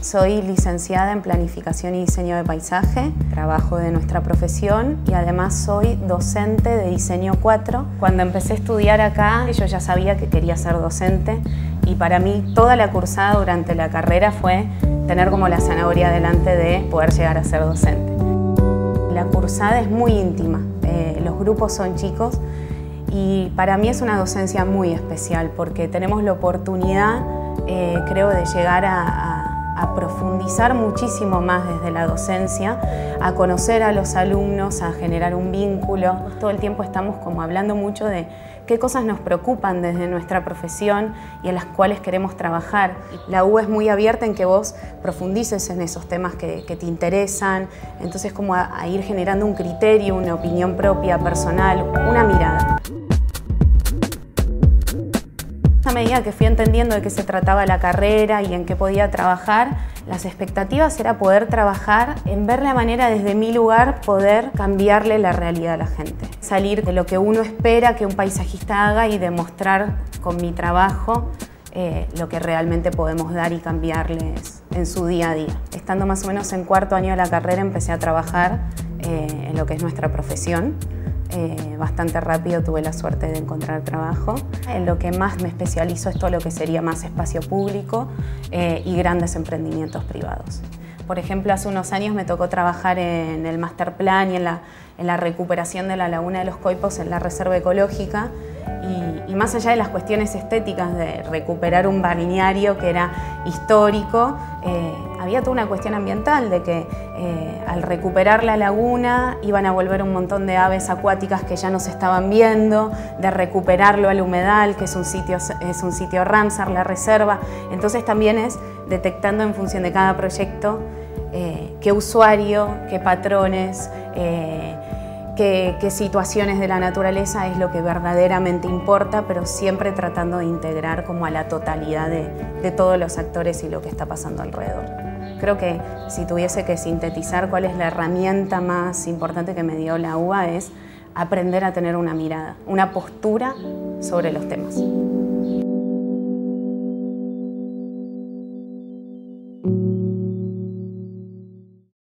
Soy licenciada en Planificación y Diseño de Paisaje, trabajo de nuestra profesión y además soy docente de Diseño 4. Cuando empecé a estudiar acá, yo ya sabía que quería ser docente y para mí toda la cursada durante la carrera fue tener como la zanahoria delante de poder llegar a ser docente. La cursada es muy íntima, eh, los grupos son chicos y para mí es una docencia muy especial porque tenemos la oportunidad, eh, creo, de llegar a a profundizar muchísimo más desde la docencia, a conocer a los alumnos, a generar un vínculo. Todo el tiempo estamos como hablando mucho de qué cosas nos preocupan desde nuestra profesión y en las cuales queremos trabajar. La U es muy abierta en que vos profundices en esos temas que, te interesan, entonces como a ir generando un criterio, una opinión propia, personal, una mirada. Medida que fui entendiendo de qué se trataba la carrera y en qué podía trabajar, las expectativas era poder trabajar en ver la manera desde mi lugar poder cambiarle la realidad a la gente. Salir de lo que uno espera que un paisajista haga y demostrar con mi trabajo eh, lo que realmente podemos dar y cambiarles en su día a día. Estando más o menos en cuarto año de la carrera empecé a trabajar eh, en lo que es nuestra profesión eh, bastante rápido tuve la suerte de encontrar trabajo. En lo que más me especializo es todo lo que sería más espacio público eh, y grandes emprendimientos privados. Por ejemplo, hace unos años me tocó trabajar en el master plan y en la, en la recuperación de la laguna de los Coipos en la reserva ecológica y, más allá de las cuestiones estéticas de recuperar un balneario que era histórico, eh, había toda una cuestión ambiental de que eh, al recuperar la laguna iban a volver un montón de aves acuáticas que ya no se estaban viendo, de recuperarlo al humedal, que es un sitio, es un sitio Ramsar, la reserva. Entonces también es detectando en función de cada proyecto eh, qué usuario, qué patrones, qué, situaciones de la naturaleza es lo que verdaderamente importa, pero siempre tratando de integrar como a la totalidad de, todos los actores y lo que está pasando alrededor. Creo que si tuviese que sintetizar cuál es la herramienta más importante que me dio la UBA es aprender a tener una mirada, una postura sobre los temas.